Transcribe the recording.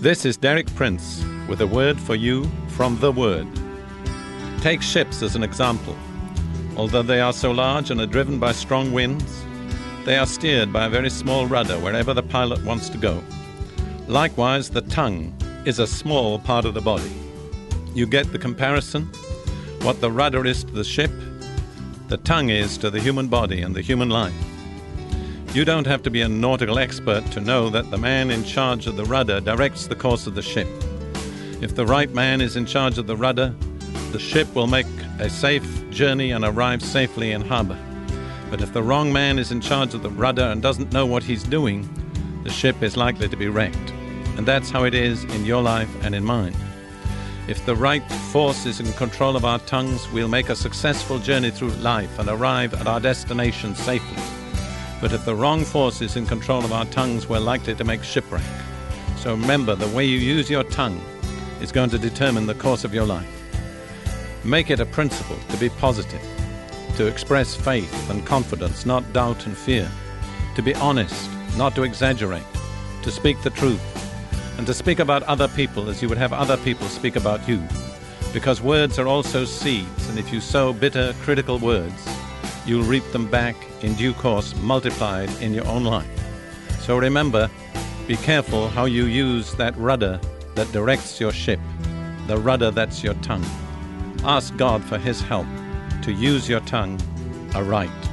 This is Derek Prince with a word for you from the Word. Take ships as an example. Although they are so large and are driven by strong winds, they are steered by a very small rudder wherever the pilot wants to go. Likewise, the tongue is a small part of the body. You get the comparison? What the rudder is to the ship, the tongue is to the human body and the human life. You don't have to be a nautical expert to know that the man in charge of the rudder directs the course of the ship. If the right man is in charge of the rudder, the ship will make a safe journey and arrive safely in harbor. But if the wrong man is in charge of the rudder and doesn't know what he's doing, the ship is likely to be wrecked. And that's how it is in your life and in mine. If the right force is in control of our tongues, we'll make a successful journey through life and arrive at our destination safely. But if the wrong force is in control of our tongues, we're likely to make shipwreck. So remember, the way you use your tongue is going to determine the course of your life. Make it a principle to be positive, to express faith and confidence, not doubt and fear, to be honest, not to exaggerate, to speak the truth, and to speak about other people as you would have other people speak about you. Because words are also seeds, and if you sow bitter, critical words, you'll reap them back in due course multiplied in your own life. So remember, be careful how you use that rudder that directs your ship, the rudder that's your tongue. Ask God for His help to use your tongue aright.